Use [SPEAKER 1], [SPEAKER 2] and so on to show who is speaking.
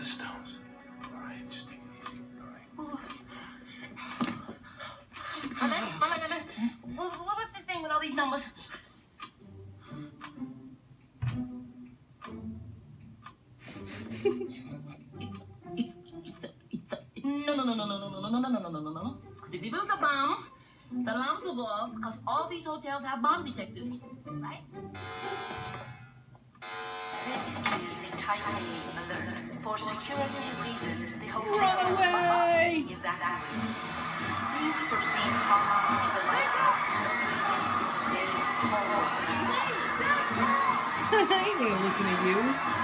[SPEAKER 1] the stones. All right, just take it easy. All right.
[SPEAKER 2] Mama, Mama, Mama, what, what was this thing with all these numbers? no, no, no, no, no, no, no, no, no, no, no, no, no, no. Because if a bomb, the alarms will go off because all these hotels have bomb detectors, right?
[SPEAKER 3] This is entirely alert. For security reasons, the hotel Run away! must be evacuated. Please proceed on to the in Day Forward.
[SPEAKER 4] I ain't gonna listen to you.